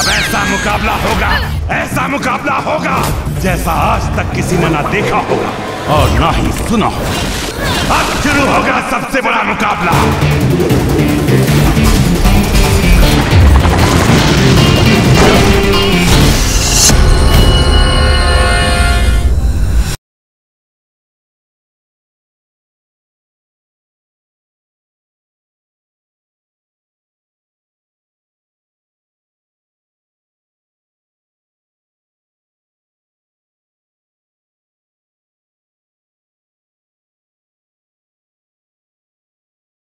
अब ऐसा मुकाबला होगा, ऐसा मुकाबला होगा, जैसा आज तक किसी ने ना देखा होगा और ना ही सुना होगा। अब शुरू होगा सबसे बड़ा मुकाबला।